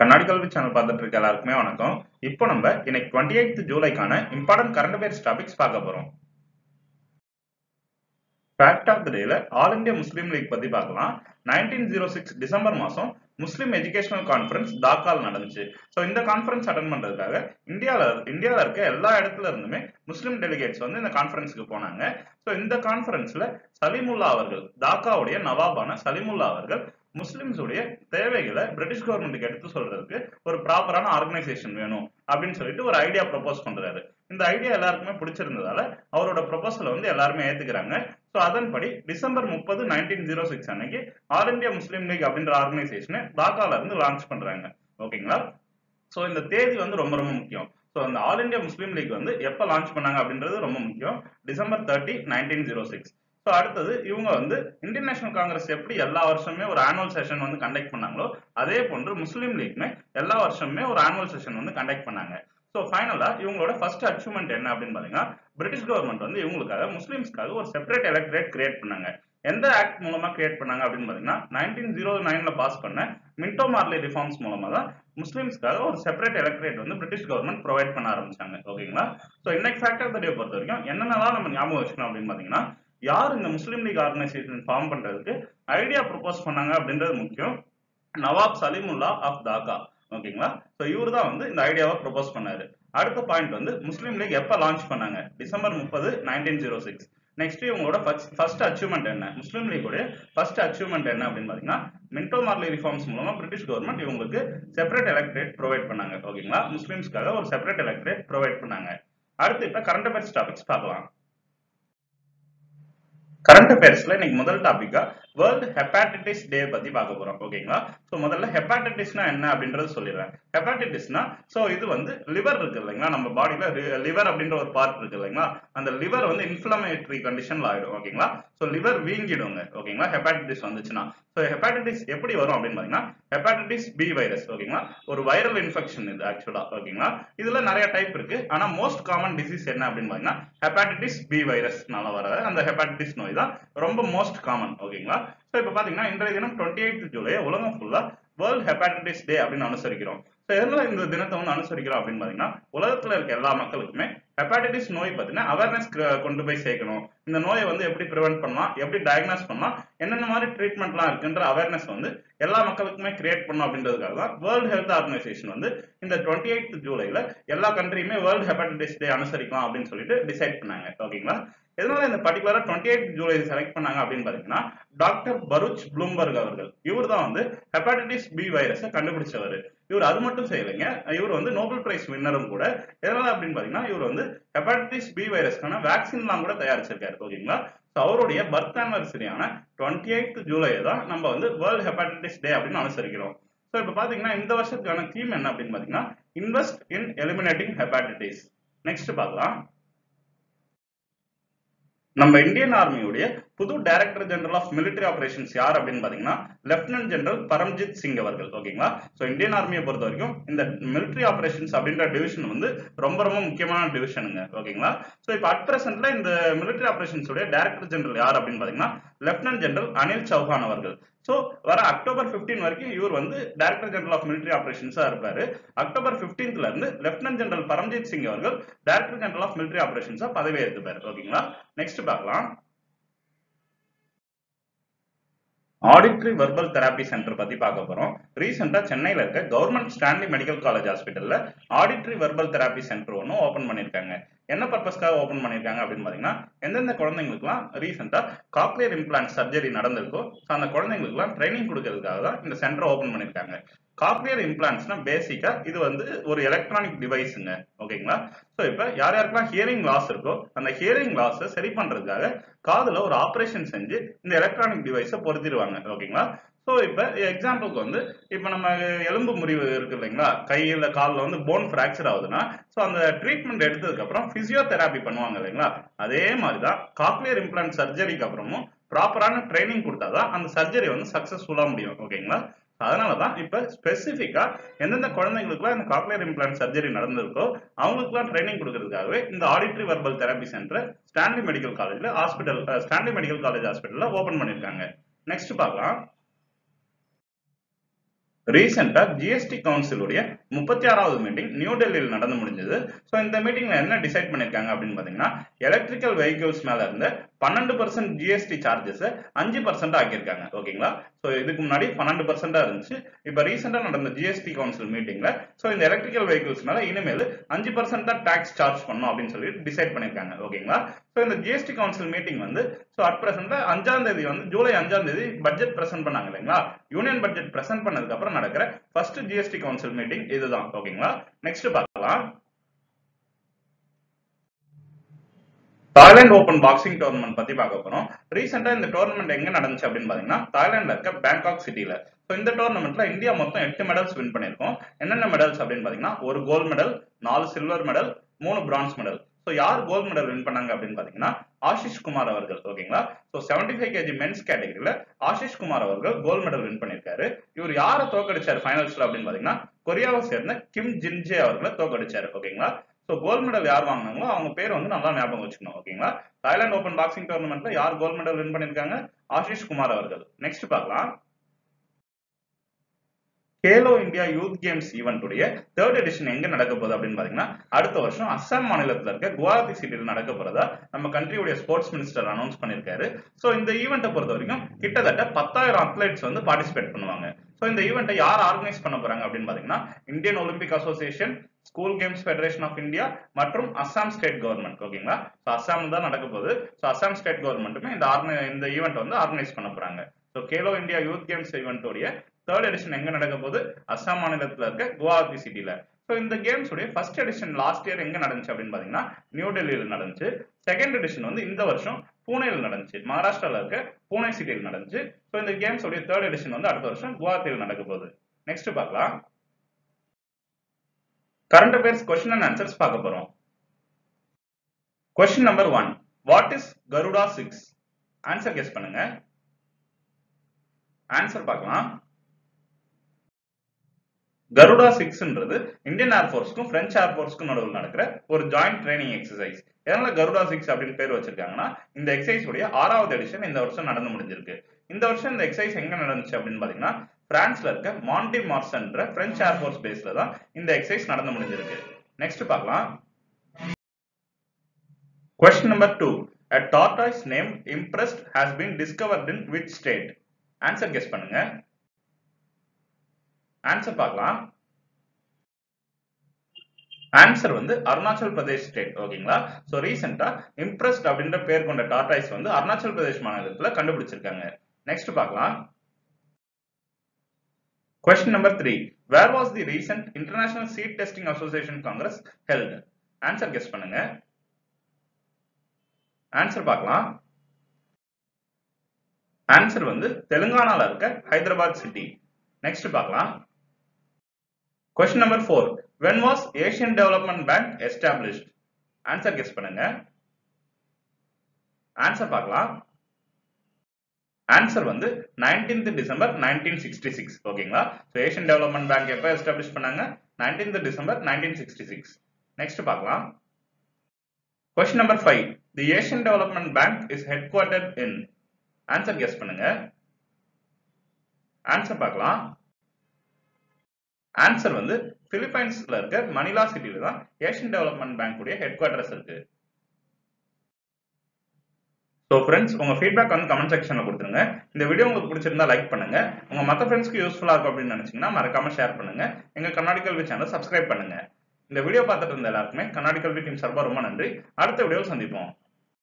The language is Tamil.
கண்ணாடி கல்வி சேனல் பார்த்துட்டு இருக்க எல்லாருக்குமே வணக்கம். இப்போ நம்ம இன்னைக்கு டுவெண்ட்டி எய்த் ஜூலைக்கான இம்பார்ட்டன்ட் கரண்ட் அஃபேர்ஸ் டாபிக்ஸ் பார்க்க போறோம். ஃபேக்ட் ஆஃப் த டேல ஆல் இந்தியா முஸ்லீம் லீக் பத்தி பார்க்கலாம். நைன்டீன் ஜீரோ சிக்ஸ் டிசம்பர் மாசம் முஸ்லீம் எஜுகேஷனல் கான்ஃபரன்ஸ் தாக்கால் நடந்துச்சு. ஸோ இந்த கான்ஃபரன்ஸ் அட்டன் பண்றதுக்காக இந்தியாவில் இந்தியாவில் இருக்க எல்லா இடத்துல இருந்துமே முஸ்லீம் டெலிகேட்ஸ் வந்து இந்த கான்ஃபரன்ஸுக்கு போனாங்க. ஸோ இந்த கான்ஃபரன்ஸ்ல சலிமுல்லா அவர்கள் டாக்காவுடைய நவாபான சலிமுல்லா அவர்கள் முஸ்லிம்ஸுடைய தேவைகளை பிரிட்டிஷ் கவர்மெண்ட்டுக்கு எடுத்து சொல்றதுக்கு ஒரு ப்ராப்பரான ஆர்கனைசேஷன் வேணும் அப்படின்னு சொல்லிட்டு ஒரு ஐடியா ப்ரொபோஸ் பண்றாரு. இந்த ஐடியா எல்லாருக்குமே பிடிச்சிருந்ததால அவரோட ப்ரொபோசலை வந்து எல்லாருமே ஏத்துக்கிறாங்க. ஸோ அதன்படி டிசம்பர் முப்பது நைன்டீன் ஜீரோ சிக்ஸ் அன்னைக்கு ஆல் இந்தியா முஸ்லீம் லீக் அப்படின்ற ஆர்கனைசேஷனை டாக்கால இருந்து லான்ச் பண்றாங்க. ஓகேங்களா ஸோ இந்த தேதி வந்து ரொம்ப ரொம்ப முக்கியம். ஸோ அந்த ஆல் இந்தியா முஸ்லீம் லீக் வந்து எப்போ லான்ச் பண்ணாங்க அப்படின்றது ரொம்ப முக்கியம். December thirty nineteen zero six so அடுத்தது இவங்க வந்து இந்தியன் நேஷனல் காங்கிரஸ் எப்படி எல்லா வருஷமே ஒரு ஆனுவல் செஷன் வந்து கண்டக்ட் பண்ணாங்களோ அதே போன்று முஸ்லீம் லீக்மே எல்லா வருஷமே ஒரு ஆனுவல் செஷன் வந்து கண்டக்ட் பண்ணாங்க. ஸோ ஃபைனலாக இவங்களோட ஃபர்ஸ்ட் அச்சீவ்மெண்ட் என்ன அப்படின்னு பார்த்தீங்கன்னா பிரிட்டிஷ் கவர்மெண்ட் வந்து இவங்களுக்காக முஸ்லீம்ஸ்க்காக ஒரு செப்பரேட் எலக்ட்ரேட் கிரியேட் பண்ணாங்க. எந்த ஆக்ட் மூலமா கிரியேட் பண்ணாங்க அப்படின்னு பாத்தீங்கன்னா நைன்டீன் ஜீரோ நைன்ல பாஸ் பண்ண மின்டோ மார்லி ரிஃபார்ம்ஸ் மூலமா தான் முஸ்லீம்ஸ்க்காக ஒரு செப்பரேட் எலக்ட்ரேட் வந்து பிரிட்டிஷ் கவர்மெண்ட் ப்ரொவைட் பண்ண ஆரம்பிச்சாங்க. ஓகேங்களா ஸோ இன்னைக்கு ஃபேக்டர் தடியை பொறுத்த வரைக்கும் என்னென்னலாம் நம்ம ஞாபகம் வச்சுக்கணும் அப்படின்னு பாத்தீங்கன்னா யார் இந்த முஸ்லீம் லீக் ஆர்கனைசேஷன் ஃபார்ம் பண்றதுக்கு ஐடியா ப்ரொபோஸ் பண்ணாங்க அப்படின்றது முக்கியம். நவாப் சலீமுல்லா ஆஃப் தாக்கா ஓகேங்களா? ஸோ இவர் தான் வந்து இந்த ஐடியாவை ப்ரொபோஸ் பண்ணாரு. அடுத்த பாயிண்ட் வந்து முஸ்லீம் லீக் எப்போ லான்ச் பண்ணாங்க? டிசம்பர் முப்பது நைன்டீன் ஜீரோ சிக்ஸ் நெக்ஸ்ட் இவங்களோட ஃபர்ஸ்ட் அச்சீவ்மெண்ட் என்ன? முஸ்லீம் லீகோடைய ஃபர்ஸ்ட் அச்சீவ்மெண்ட் என்ன அப்படின்னு பாத்தீங்கன்னா மின்டோ மார்லி ரிஃபார்ம்ஸ் மூலமா பிரிட்டிஷ் கவர்மெண்ட் இவங்களுக்கு செப்பரேட் எலக்ட்ரேட் ப்ரொவைட் பண்ணாங்க. ஓகேங்களா? முஸ்லீம்ஸ்க்காக ஒரு செப்பரேட் எலக்ட்ரேட் ப்ரொவைட் பண்ணாங்க. அடுத்து இப்ப கரண்ட் அஃபேர்ஸ் டாபிக்ஸ் பார்க்கலாம். கரண்ட் அஃபேர்ஸ்ல இன்னைக்கு முதல் டாபிக்கா வேர்ல்டு ஹெப்பாட்டிட்டிஸ் டே பத்தி பார்க்க போறோம் ஓகேங்களா ஸோ முதல்ல ஹெப்பாட்டிட்டிஸ்னா என்ன அப்படின்றது சொல்லிடுறேன். ஹெப்பாட்டிட்டிஸ்னா ஸோ இது வந்து லிவர் இருக்கு இல்லைங்களா? நம்ம பாடியில லிவர் அப்படின்ற ஒரு பார்ட் இருக்கு இல்லைங்களா? அந்த லிவர் வந்து இன்ஃபிளமேட்டரி கண்டிஷன்ல ஆயிடும் ஓகேங்களா ஸோ லிவர் வீங்கிடுங்க ஓகேங்களா ஹெப்பாட்டிட்டிஸ் வந்துச்சுன்னா. ஸோ ஹெப்பாட்டிட்டிஸ் எப்படி வரும் அப்படின்னு பாத்தீங்கன்னா ஹெப்பாட்டிட்டிஸ் பி வைரஸ் ஓகேங்களா ஒரு வைரல் இன்ஃபெக்ஷன் இது ஆக்சுவலா ஓகேங்களா இதுல நிறைய டைப் இருக்கு. ஆனா மோஸ்ட் காமன் டிசீஸ் என்ன அப்படின்னு பாத்தீங்கன்னா ஹெப்பாட்டிட்டிஸ் பி வைரஸ்னால வர அந்த ஹெப்பாட்டிட்டிஸ் நோய் தான் ரொம்ப மோஸ்ட் காமன் ஓகேங்களா ஸோ இப்போ பாத்தீங்கன்னா இன்றைய தினம் டுவெண்ட்டி எயிட் ஜூலை உலகம் ஃபுல்லா வேர்ல்ட் ஹெப்பாட்டிஸ் டே அப்படின்னு அனுசரிக்கிறோம். ஸோ இந்த தினத்தை வந்து அனுசரிக்கிறோம் அப்படின்னு பாத்தீங்கன்னா உலகத்துல இருக்க எல்லா மக்களுக்குமே ஹெப்பாட்டிட்டிஸ் நோய் பார்த்தீங்கன்னா அவேர்னஸ் கொண்டு போய் சேர்க்கணும். இந்த நோயை வந்து எப்படி ப்ரிவென்ட் பண்ணலாம் எப்படி டயக்னாஸ் பண்ணலாம் என்னென்ன மாதிரி ட்ரீட்மெண்ட்லாம் இருக்குன்ற அவேர்னஸ் வந்து எல்லா மக்களுக்குமே கிரியேட் பண்ணும் அப்படின்றதுக்காக தான் வேர்ல்டு ஹெல்த் ஆர்கனைசேஷன் வந்து இந்த டுவெண்ட்டி எயிட் ஜூலைல எல்லா கண்ட்ரியுமே வேர்ல்டு ஹெப்பாட்டிட்டிஸ் டே அனுசரிக்கலாம் அப்படின்னு சொல்லிட்டு டிசைட் பண்ணாங்க. ஓகேங்களா எதனால இந்த பர்டிகுலரா டுவெண்ட்டி எயிட் ஜூலை செலக்ட் பண்ணாங்க அப்படின்னு பாத்தீங்கன்னா டாக்டர் பருச் ப்ளூம்பர்க் அவர்கள் இவர் தான் வந்து ஹெப்பாட்டிட்டிஸ் பி வைரஸை கண்டுபிடிச்சவர். இவர் அது மட்டும் செய்யலைங்க. இவர் வந்து நோபல் பிரைஸ் வின்னரும் கூட. எதனால அப்படின்னு பாத்தீங்கன்னா இவர் வந்து ஹெப்பாட்டிட்டிஸ் பி வைரஸ்க்கான வேக்சின்லாம் கூட தயாரிச்சிருக்காரு. ஓகேங்களா? அவருடைய பர்த் ஆனிவர்சரியான டுவெண்ட்டி எயிட் ஜூலை தான் நம்ம வந்து வேர்ல்டு ஹெப்பாட்டிட்டிஸ் டே அப்படின்னு அனுசரிக்கிறோம். ஸோ இப்போ பாத்தீங்கன்னா இந்த வருஷத்துக்கான தீம் என்ன அப்படின்னு பாத்தீங்கன்னா invest in eliminating hepatitis next பார்க்கலாம் நம்ம இந்தியன் ஆர்மியுடைய புது director general of military operations யார் அப்படின்னு பாத்தீங்கன்னா லெப்டினன்ட் ஜெனரல் பரம்ஜித் சிங் அவர்கள். ஓகேங்களா சோ இந்தியன் ஆர்மியை பொறுத்த வரைக்கும் இந்த மிலிட்டரி ஆபரேஷன்ஸ் அப்படின்ற டிவிஷன் வந்து ரொம்ப ரொம்ப முக்கியமான டிவிஷனுங்க ஓகேங்களா சோ இப்போ அட் பிரசன்ட்ல இந்த மிலிட்டரி ஆபரேஷன்ஸ் உடைய டைரக்டர் ஜெனரல் யார் அப்படின்னு பாத்தீங்கன்னா லெப்டினன்ட் ஜெனரல் அனில் சௌஹான் அவர்கள். சோ வர அக்டோபர் பிப்டீன் வரைக்கும் இவர் வந்து டைரக்டர் ஜெனரல் ஆஃப் மிலிட்டரி ஆபரேஷன்ஸா இருப்பாரு. அக்டோபர் பிப்டீன்த்ல இருந்து லெப்டினன்ட் ஜெனரல் பரம்ஜித் சிங் அவர்கள் டைரக்டர் ஜெனரல் ஆஃப் மிலிட்டரி ஆபரேஷன்ஸா பதவியேற்றுப்பார் ஓகேங்களா நெக்ஸ்ட் பார்க்கலாம். ஆடிட்ரி வெர்பல் தெராப்பி சென்டர் பத்தி பார்க்க போறோம். ரீசெண்டா சென்னையில இருக்க கவர்மெண்ட் ஸ்டான்லி மெடிக்கல் காலேஜ் ஹாஸ்பிட்டல்ல ஆடிட்ரி வெர்பல் தெராப்பி சென்டர் ஒன்று ஓபன் பண்ணிருக்காங்க. என்ன பர்பஸ்க்காக ஓப்பன் பண்ணியிருக்காங்க அப்படின்னு பார்த்தீங்கன்னா எந்தெந்த குழந்தைங்களுக்குலாம் ரீசெண்டாக காக்லியர் இம்ப்ளான்ட் சர்ஜரி நடந்திருக்கோ ஸோ அந்த குழந்தைங்களுக்குலாம் ட்ரைனிங் கொடுக்கறதுக்காக தான் இந்த சென்டர் ஓப்பன் பண்ணியிருக்காங்க காக்லியர் இம்ப்ளான்ட்ஸ்னா பேசிக்கா இது வந்து ஒரு எலக்ட்ரானிக் டிவைஸுங்க ஓகேங்களா ஸோ இப்போ யார் யாருக்கெல்லாம் ஹியரிங் லாஸ் இருக்கோ அந்த ஹியரிங் லாஸை சரி பண்றதுக்காக காதில் ஒரு ஆப்ரேஷன் செஞ்சு இந்த எலக்ட்ரானிக் டிவைஸை பொருத்திடுவாங்க. ஓகேங்களா ஸோ இப்போ எக்ஸாம்பிளுக்கு வந்து இப்போ நம்ம எலும்பு முறிவு இருக்கு இல்லைங்களா? கையில் காலில் வந்து போன் ஃப்ராக்சர் ஆகுதுன்னா ஸோ அந்த ட்ரீட்மெண்ட் எடுத்ததுக்கு அப்புறம் பண்ணுவாங்க இல்லைங்களா? அதே மாதிரி தான் காக்லியர் இம்ப்ளான்ட் சர்ஜரிக்கு அப்புறமும் ப்ராப்பரான ட்ரைனிங் கொடுத்தாதான் அந்த சர்ஜரி வந்து சக்ஸஸ்ஃபுல்லாக முடியும் ஓகேங்களா அதனால தான் இப்போ ஸ்பெசிஃபிக்காக எந்தெந்த குழந்தைங்களுக்குலாம் இந்த காக்லியர் இம்ப்ளான்ட் சர்ஜரி நடந்திருக்கோ அவங்களுக்குலாம் ட்ரைனிங் கொடுக்கறதுக்காகவே இந்த auditory verbal therapy centre Stanley medical காலேஜ்ல ஹாஸ்பிட்டல் ஸ்டான்லி மெடிக்கல் காலேஜ் ஹாஸ்பிட்டல்ல ஓபன் பண்ணிருக்காங்க நெக்ஸ்ட் பார்க்கலாம். ரீசெண்டா ஜிஎஸ்டி கவுன்சிலுடைய முப்பத்தி ஆறாவது மீட்டிங் நியூ டெல்லியில் நடந்து முடிஞ்சது. ஸோ இந்த மீட்டிங்ல என்ன டிசைட் பண்ணிருக்காங்க அப்படின்னு பாத்தீங்கன்னா எலக்ட்ரிக்கல் வெஹிக்கிள்ஸ் மேல இருந்து பன்னெண்டு பர்சன்ட் ஜிஎஸ்டி சார்ஜஸ் அஞ்சு பர்சன்ட் ஆக்கியிருக்காங்க. ஓகேங்களா ஸோ இதுக்கு முன்னாடி பன்னெண்டு பர்சன்டா இருந்துச்சு. இப்போ ரீசெண்டா நடந்த ஜிஎஸ்டி கவுன்சில் மீட்டிங்ல ஸோ இந்த எலக்ட்ரிக்கல் வெஹிக்கிள்ஸ் மேல இனிமேல் அஞ்சு பர்சன்ட் தான் டாக்ஸ் சார்ஜ் பண்ணும் அப்படின்னு சொல்லி டிசைட் பண்ணிருக்காங்க. ஓகேங்களா ஸோ இந்த ஜிஎஸ்டி கவுன்சில் மீட்டிங் வந்து ஸோ அட் பிரசன்ட் அஞ்சாம் தேதி வந்து ஜூலை அஞ்சாம் தேதி பட்ஜெட் பிரசன்ட் பண்ணாங்க இல்லைங்களா? யூனியன் பட்ஜெட் பிரசன்ட் பண்ணதுக்கு அப்புறம் நடக்கிற ஃபர்ஸ்ட் ஜிஎஸ்டி கவுன்சில் மீட்டிங் இதுதான் ஓகேங்களா நெக்ஸ்ட் பார்க்கலாம். தாய்லாந்து ஓபன் பாக்ஸிங் டோர்னமெண்ட் பத்தி பார்க்க போறோம். ரீசெண்டா இந்த டோர்னமெண்ட் எங்க நடந்துச்சு அப்படின்னு பாத்தீங்கன்னா தாய்லாந்துல இருக்க பேங்காக் சிட்டில ஸோ இந்த டோர்னமெண்ட்ல இந்தியா மொத்தம் எட்டு மெடல்ஸ் வின் பண்ணிருக்கோம் என்னென்ன மெடல்ஸ் அப்படின்னு பாத்தீங்கன்னா ஒரு கோல்டு மெடல் நாலு சில்வர் மெடல் மூணு பிரான்ஸ் மெடல் ஸோ யார் கோல்டு மெடல் வின் பண்ணாங்க அப்படின்னு பாத்தீங்கன்னா ஆஷிஷ் குமார் அவர்கள் ஓகேங்களா so seventy five KG men's கேட்டகரியில் ஆஷிஷ் குமார் அவர்கள் கோல்டு மெடல் வின் பண்ணிருக்காரு. இவர் யாரை தோக்கடிச்சார் ஃபைனல்ஸ்ல அப்படின்னு பாத்தீங்கன்னா கொரியாவை சேர்ந்த கிம் ஜின்ஜே அவர்களை தோக்கடிச்சார் ஓகேங்களா ஸோ கோல்டு மெடல் யார் வாங்கினாங்களோ அவங்க பேர் வந்து நல்லா ஞாபகம் வச்சுக்கணும் ஓகேங்களா தாய்லாந்து ஓபன் பாக்ஸிங் டோர்னமெண்ட்ல யார் கோல்டு மெடல் வின் பண்ணிருக்காங்க? ஆஷிஷ் குமார் அவர்கள். நெக்ஸ்ட் பார்க்கலாம் கேலோ இந்தியா யூத் கேம்ஸ் ஈவெண்ட்டுடைய தேர்ட் எடிஷன் எங்க நடக்க போகுது அப்படின்னு பாத்தீங்கன்னா அடுத்த வருஷம் அஸ்ஸாம் மாநிலத்தில் இருக்க குவாஹாத்தி சிட்டியில் நடக்க போறதா நம்ம கண்ட்ரியுடைய ஸ்போர்ட்ஸ் மினிஸ்டர் அனௌன்ஸ் பண்ணிருக்காரு. ஸோ இந்த ஈவெண்ட்டை பொறுத்த வரைக்கும் கிட்டத்தட்ட பத்தாயிரம் அத்லெட்ஸ் வந்து பார்ட்டிசிபேட் பண்ணுவாங்க. ஸோ இந்த ஈவெண்ட்டை யார் ஆர்கனைஸ் பண்ண போறாங்க அப்படின்னு பாத்தீங்கன்னா Indian Olympic association school games federation of India மற்றும் அஸ்ஸாம் ஸ்டேட் கவர்மெண்ட் ஓகேங்களா ஸோ அஸ்ஸாம் தான் நடக்க போகுது. ஸோ அஸ்ஸாம் ஸ்டேட் கவர்மெண்ட்டுமே இந்த ஆர்கனை இந்த ஈவெண்ட் வந்து ஆர்கனைஸ் பண்ண போறாங்க. So Khelo India youth games ஈவெண்ட்டோடைய third edition எங்க நடக்க போகுது அஸ்ஸாம் மாநிலத்துல இருக்க குவாஹாத்தி சிட்டில. ஸோ இந்த கேம்ஸ் உடைய ஃபர்ஸ்ட் எடிஷன் லாஸ்ட் இயர் எங்க நடந்துச்சு அப்படின்னு பாத்தீங்கன்னா நியூ டெல்லியில் நடந்துச்சு. செகண்ட் எடிஷன் வந்து இந்த வருஷம் பூனேல நடந்துச்சு. மகாராஷ்டிரால இருக்க பூனே சிட்டியில் நடந்துச்சு. ஸோ இந்த கேம்ஸ் உடைய தேர்ட் எடிஷன் வந்து அடுத்த வருஷம் குவாஹாத்தியில் நடக்க போகுது. நெக்ஸ்ட் பார்க்கலாம். Current affairs question and answers பார்க்க போறோம். Question number one what is Garuda six answer guess பண்ணுங்க. ஆன்சர் பார்க்கலாம். கருடா சிக்ஸ்ன்றது இந்தியன் ஏர்ஃபோர்ஸ்க்கும் பிரெஞ்சு ஏர்ஃபோர்ஸ்க்கும் நடுவில் நடக்கிற ஒரு ஜாயிண்ட் ட்ரைனிங் எக்ஸசைஸ் எதனால கருடா சிக்ஸ் அப்படின்னு பேர் வச்சிருக்காங்கன்னா இந்த எக்ஸசைஸ் உடைய ஆறாவது எடிஷன் இந்த வருஷம் நடந்து முடிஞ்சிருக்கு. இந்த வருஷம் இந்த எக்ஸசைஸ் எங்க நடந்துச்சு அப்படின்னு பாத்தீங்கன்னா பிரான்ஸ்ல இருக்க மாண்டி மார்சன்ற பிரெஞ்சு ஏர்ஃபோர்ஸ் பேஸ்ல தான் இந்த எக்ஸசைஸ் நடந்து முடிஞ்சிருக்கு. நெக்ஸ்ட் பார்க்கலாம். Question number two a tortoise name impressed has been discovered in which state answer guess பண்ணுங்க. ஆன்சர் பார்க்கலாம். ஆன்சர் வந்து அருணாச்சல் பிரதேஷ் ஸ்டேட் ஓகேங்களா ஸோ ரீசெண்டா இம்ப்ரெஸ்ட் அப்படின்ற பேர் கொண்ட டாட்டாய்ஸ் வந்து அருணாச்சல் பிரதேஷ் மாநிலத்தில் கண்டுபிடிச்சிருக்காங்க. நெக்ஸ்ட் பார்க்கலாம். Question number three where was the recent international seed testing association congress held answer guess பண்ணுங்க. ஆன்சர் பார்க்கலாம். ஆன்சர் வந்து தெலுங்கானால இருக்க ஹைதராபாத் சிட்டி நெக்ஸ்ட் பார்க்கலாம். Question number four when was Asian development bank established answer guess பண்ணுங்க. ஆன்சர் பார்க்கலாம். ஆன்சர் வந்து nineteenth December nineteen sixty six ஓகேங்களா ஸோ ஏஷியன் டெவலப்மெண்ட் பேங்க் எப்போ எஸ்டாப்ளிஷ் பண்ணாங்க? Nineteenth December nineteen sixty six next பார்க்கலாம். Question number five the Asian development bank is headquartered in answer guess பண்ணுங்க. ஆன்சர் பார்க்கலாம். ஆன்சர் வந்து பிலிப்பைன்ஸ்ல இருக்க மணிலா சிட்டியில தான் ஏஷியன் டெவலப்மெண்ட் பேங்க் உடைய ஹெட் குவார்டர்ஸ் இருக்கு. ஸோ ஃப்ரெண்ட்ஸ் உங்க ஃபீட்பேக் வந்து கமெண்ட் செக்ஷன்ல கொடுத்துருங்க. இந்த வீடியோ உங்களுக்கு பிடிச்சிருந்தா லைக் பண்ணுங்க. உங்க மற்ற ஃப்ரெண்ட்ஸ்க்கு யூஸ்ஃபுல்லா இருக்கும் அப்படின்னு நினைச்சீங்கன்னா மறக்காம ஷேர் பண்ணுங்க. எங்க கண்ணாடி கல்வி சேனல் சப்ஸ்கிரைப் பண்ணுங்க. இந்த வீடியோ பார்த்துட்டு இருந்த எல்லாருக்குமே கண்ணாடி கல்வி டீம் சார்பா ரொம்ப நன்றி. அடுத்த வீடியோவில் சந்திப்போம்.